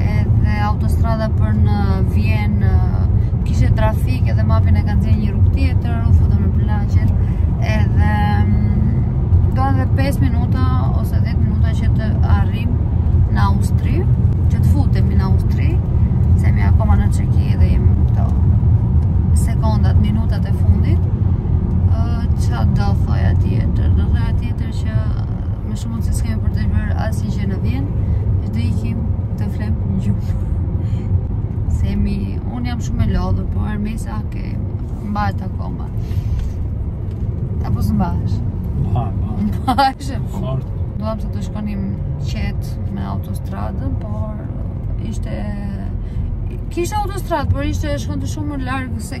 Edhe autostrada për në Vjenë Kishte trafik edhe mapi na ka nxjerrë një rrugë tjetër U futëm me fshatrat Edhe mm, Do edhe 5 minuta ose 10 minuta që të arrijmë në Austri Që të futemi në Austri Se jemi akoma në Çeki edhe jemi këto Sekondat, minutat e fundit Ça do thoja tjetër Do thoja tjetër që Më shumë mundësi s'kemi për të bërë asnjë gjë në Vjenë, që do ikim të flemë në gjumë. Se jemi, unë jam shumë e lodhur, po Armisa ti mbahesh akoma. Apo s'mbahesh? Mba, mba. Mbahesh e po. Fort. Donim që të shkonim shpejt me autostradën, por ishte... Kishte autostradë, por ishte shkonte shumë më larg se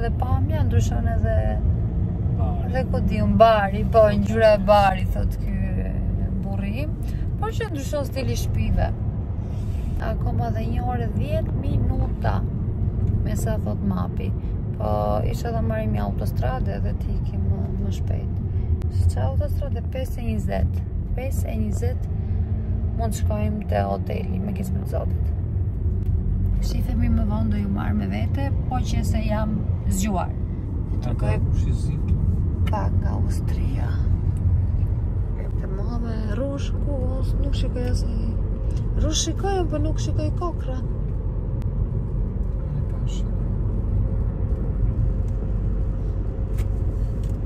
Dhe pamja ndryshon edhe bari dhe ku di unë bari, po ngjyra e barit thotë ky burri, por që ndryshon stili i shpive. Akoma dhe 1 orë 10 minuta. Me sa thotë mapi. Po ishalla marrim një autostradë dhe të ikim më, më shpejt. S'ka autostradë 5:20. 5:20 mund të shkojmë te hoteli. Me kismet të Zotit. Shifemi më vonë do ju marr me vete, po qe se jam zgjuar. Të kërë... Pa nga Austria. E të madhe, rrush, ku, nuk shikoj asnjë. Rrush shikoj, por po nuk shikoj kokrra.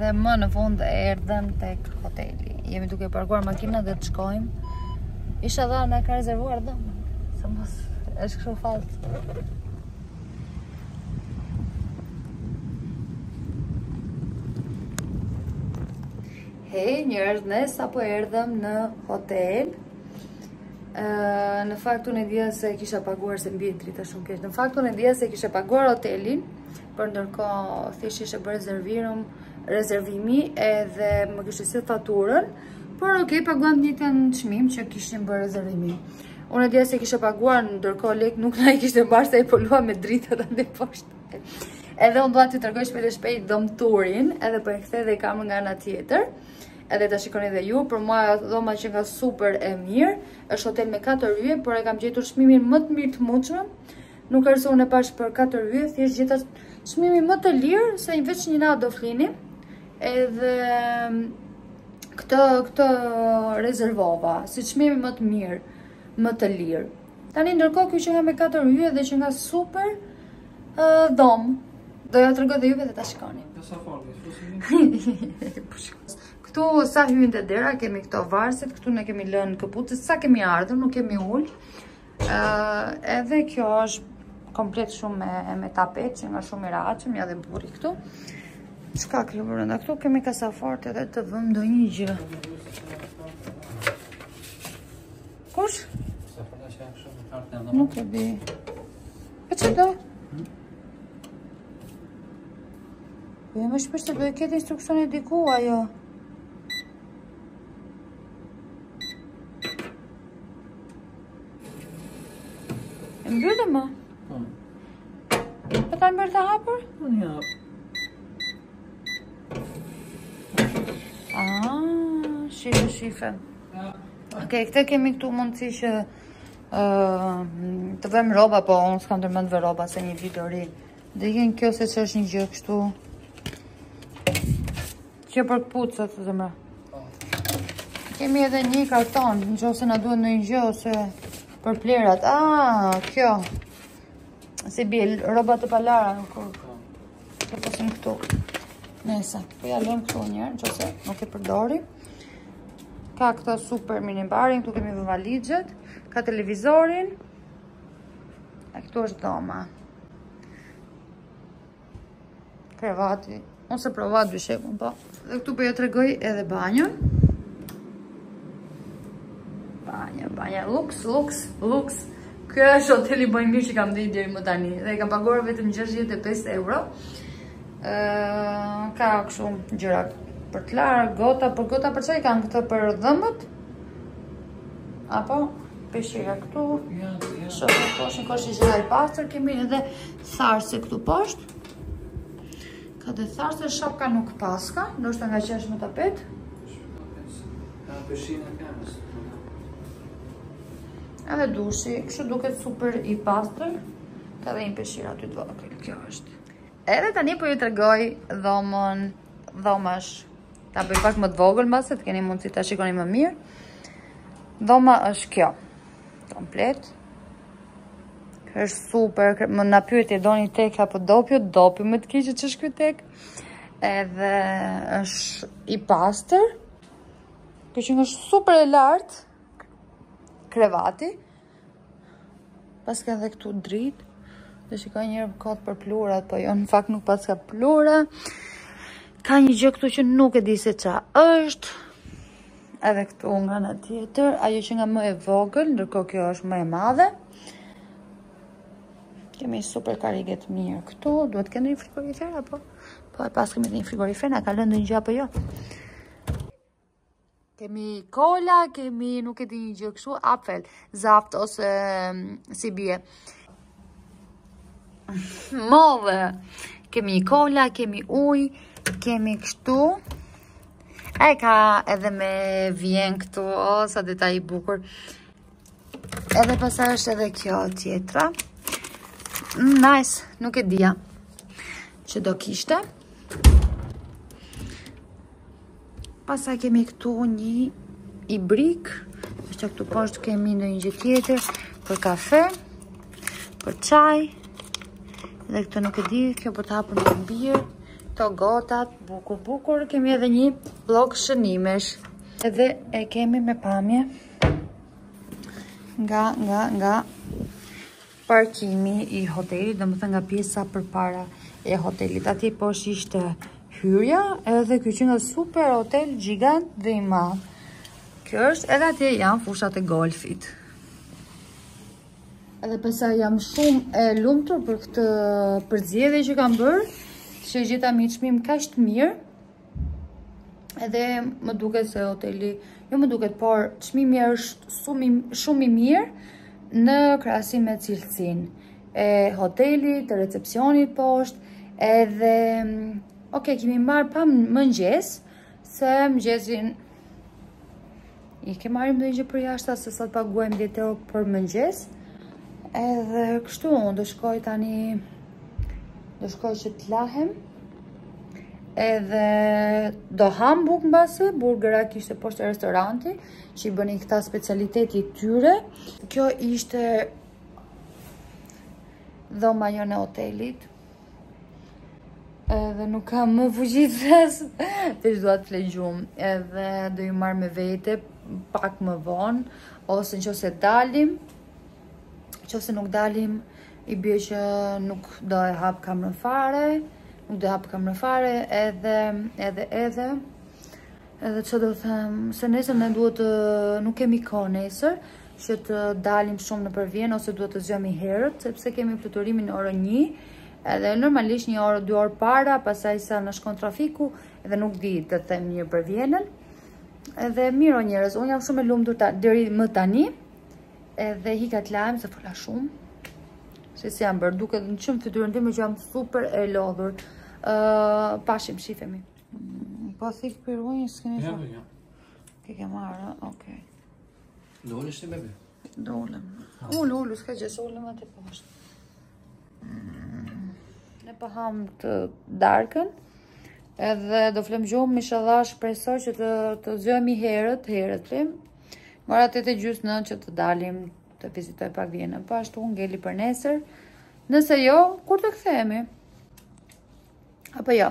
dhe më në fund erdhëm tek hoteli. Jemi duke parkuar makinën dhe të shkojmë. Ishalla na ka rezervuar dhe, se mos është kështu fat. Hej, njerëz ne sapo erdhëm në hotel Në fakt unë e dija se kisha paguar se më bie drita shumë keq Në fakt unë e dija se kisha paguar hotelin Por ndërkohë thjesht ishte bërë rezervim Rezervimi edhe më kishte si faturën Por ok, paguam të njëjtin çmim që kishim bërë rezervimin Unë e dija se kisha paguar ndërkohë lekët nuk na i kishte mbajtur se i paguam direkt te poshtë. Edhe unë do t'ju tregoj shpejt e shpejt room tour-in, edhe po po e kthej dhe kamerën nga ana tjetër. Edhe ta shikoni dhe ju, për mua dhoma qenka super e mirë, është hotel me 4 yje, por e kam gjetur çmimin më të mirë të mundshëm, Nuk e se unë e pash për 4 yje, thjesht gjeta çmimin më të lirë se ne veç një natë do flinim. Edhe mm, këtë këtë rezervova si çmimi më të mirë, më të lirë. Tani ndërkohë ky qënka me 4 yje dhe qënka super uh, dhomë. Do jua tregoj dhe juve dhe ta shikoni. Do sa formë, po shikoni. Këtu sa hyn te dera kemi këto varëset, këtu ne kemi lënë këpucët, sa kemi ardhur, nuk kemi ul. Edhe kjo është komplet shumë me tapet qënka shumë i rahatshëm ja dhe burri këtu çka kjo brënda këtu kemi kasafortë edhe të vëmë ndonjë gjë kush? nuk e di e çdo? e më shpesh do i ketë instruksione diku ajo E mbyllë më? Po. Po ta mbyllë të hapur? Po një hapur. Aaaa, shifë, shifë. Oke, këtej kemi këtu mundësi që të vëmë rroba, po unë s'kam ndërmend të vë rroba se një ditë do rri. Dhe kjo seç është një gjë kështu. Kjo për këpucët, zemra. Kemi edhe një karton, në që ose në duhet në një gjë, ose për plehrat. A, ah, kjo. Si bie, rroba të palara, nuk kur. Kjo pasim këtu. Nejse, po ja lëmë këtu njëherë, në qoftë se nuk e përdorim. Ka këta super minibarin, këtu kemi dhe valixhet. Ka televizorin. E këtu është dhoma. Krevati, unë s'e prova dyshekun, po. Dhe këtu po jua tregoj edhe banjën. Banja, banja, luks, luks, luks. Ky është hoteli më i mirë që kam ndenjur deri më tani dhe e kam paguar vetëm 65 euro. Ë ka kështu gjëra për të larë, gota, për gota për çfarë kanë këto për dhëmbët? Apo peshqira këtu. Shoh, koshin koshi qënka i pastër kemi edhe tharëse këtu poshtë. Ka dhe tharëse, shapka nuk paska, ndoshta ngaqë është me tapet. Ka peshqirin e këmbës. Edhe dushi, kështu duket super i pastër. Ka dhe një peshqir aty të vogël, kjo është. Edhe tani po ju tregoj dhomën, dhoma është. Ta bëj pak më të vogël mbase të keni mundësi ta shikoni më mirë. Dhoma është kjo. Komplet. është super, më na pyeti e doni tek apo dopjo, dopjo më të keqen ç'është ky tek, edhe është i pastër, ky qenka super e lartë, krevati, paska dhe këtu dritë, dhe shikoj njëherë kot për pluhura, po jo në fakt nuk paska pluhura, ka një gjë këtu që nuk e di se ça është, Edhe këtu nga ana tjetër, ajo qenka më e vogël, ndërkohë kjo është më e madhe. Kemi super karrige të mirë këtu, duhet të kemi një frigorifer, apo? Po e paskemi një frigorifer, na ka lënë ndonjë gjë apo jo. Kemi kola, kemi nuk e di një gjë kështu, Apfelsaft ose mm, si i bie. Mollë! Kemi kola, kemi uj, kemi kështu. E ka edhe me vijën këtu, o, sa detaj i bukur. Edhe pastaj është edhe kjo tjetra. Mm, nice, nuk e dija. Që do kishte. Pastaj kemi këtu një ibrik, këtu poshtë kemi ndonjë gjë tjetër për kafe, për çaj, dhe këto nuk e di, kjo për të hapur birrë, këto gotat, bukur, bukur, kemi edhe një blok shënimesh, edhe e kemi me pamje, nga, nga, nga, parkimi i hotelit, domethënë nga pjesa përpara e hotelit. Atje poshtë ishte hyrja, edhe ky qenka super hotel gjigant dhe i madh. Kjo është edhe atje janë fushat e golfit. Edhe pastaj jam shumë e lumtur për këtë përzgjedhje që kam bërë, se e gjetëm me çmim kaq të mirë, Edhe më duket se hoteli, jo më duket, por çmimi është shumë i mirë në krahasim me cilësinë e hotelit, te recepsioni poshtë, edhe... Mm, Oke, e kemi marrë pa mëngjes, se më I ke marrim ndonjë gjë përjashta se sa të paguajmë 10 euro për mëngjes. Edhe kështu, unë do shkoj tani, do shkoj që të lahem. Edhe do ham bukë mbase, burgera kishte poshtë restoranti, që i bënin këta specialiteti i tyre. Kjo ishte dhoma jonë e hotelit. Edhe nuk kam më fuqi të flas, thjesht dua të fle gjumë. Edhe do ju marr me vete pak më vonë ose në qoftë se dalim, në qoftë se nuk dalim, i bie që nuk do e hap kamerën fare, nuk do e hap kamerën fare, edhe edhe edhe edhe ç'do them, se nesër ne duhet, nuk kemi kohë nesër, që të dalim shumë nëpër Vjenë ose duhet të zgjohemi herët, sepse kemi fluturimin në orë një, edhe normalisht një orë, dy orë para, pasaj sa na shkon trafiku, edhe nuk di të them nëpër Vjenën, edhe mirë o njerëz, unë jam shumë e lumtur deri më tani, edhe ika tani, se fola shumë, se si jam bërë, duke ma shihni fytyrën time që jam super e lodhur, paçim, shifemi. Po fikem për ujë, s'kemi fa. Ja, ja. Ke marrë, okej. Dole shte bebe? Dole. Ulu, ulu, s'ka gjë, ulu më poshtë. Ne po hamë darkën. Edhe do flemë gjumë, ishalla shpresoj që të, të zgjohemi herët, herët. Te ora tetë e gjysmë që të dalim të vizitoj pak Vjenën. Po ashtu ngeli për nesër. Nëse jo, kur të kthehemi? Apo jo?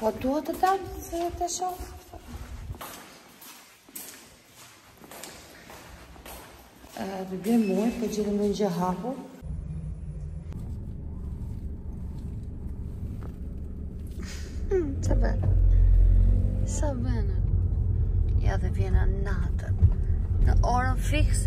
Po duhet të dal, se do të shoh. Dhe dhe mojë, po gjithë në një hapu. Hmm, sa bënë? Sa bënë? Ja dhe Vjena natën. Në orën fiks,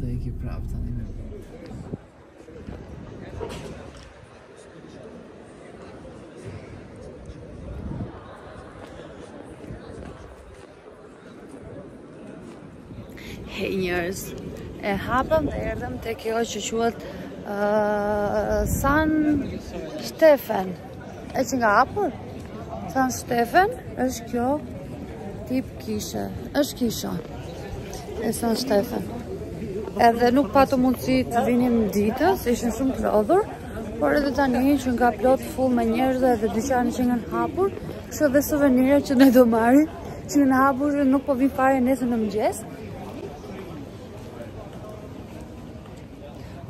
Dhe i ki prapë të një Hey njerëz, e hapëm dhe erdhëm te kjo që quhet uh, San Stefan. E qenka hapur? San Stefan është kjo tip kishe. është kisha. E San Stefan. Edhe nuk patëm mundësi të vinim ditën, se ishim shumë të lodhur, por edhe tani qenka plot full me njerëz dhe edhe dyqanet qenkan hapur, kështu edhe suvenire që ne do marrim, qenkan hapur dhe nuk po vijmë fare nesër në mëngjes.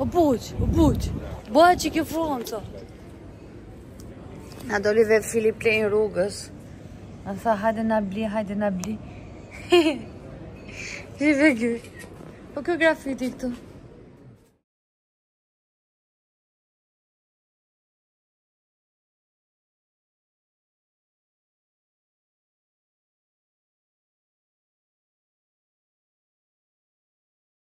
O buq, o buq, bëha që kjo fullon të. Na doli dhe Philipp Plein rrugës. Na tha, hajde na bli, hajde na bli. Një dhe gjysh. Po kjo grafiti këtu.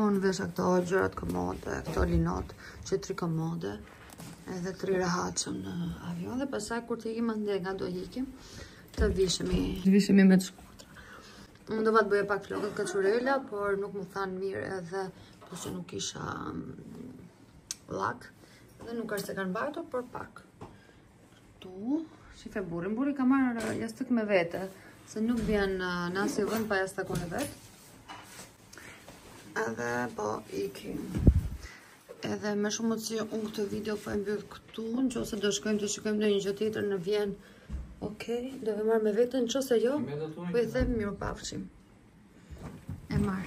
Unë vesha këto gjërat komode, këto linot, që të rri komode, edhe të rri rehatshëm në avion, dhe pasaj kur të ikim andej nga do ikim, të vishemi, të vishemi me të shkurtra. Unë doja t'i bëja pak flokët kaçurrela, por nuk m'u thanë mirë edhe, po që nuk kisha mm, lak, dhe nuk është se kanë mbajtur, por pak. Këtu, shife burrin, burri ka marrë jastëk me vete, se nuk vjen në asnjë vend pa jastëkun e vet. Edhe po ikim. Edhe me shumë mundësi unë këtë video po e mbyll këtu, në qoftë se do shkojmë të shikojmë ndonjë gjë tjetër në Vjenë. Okej, do ju marr me vete, në qoftë se jo, po ju them mirupafshim. E marr.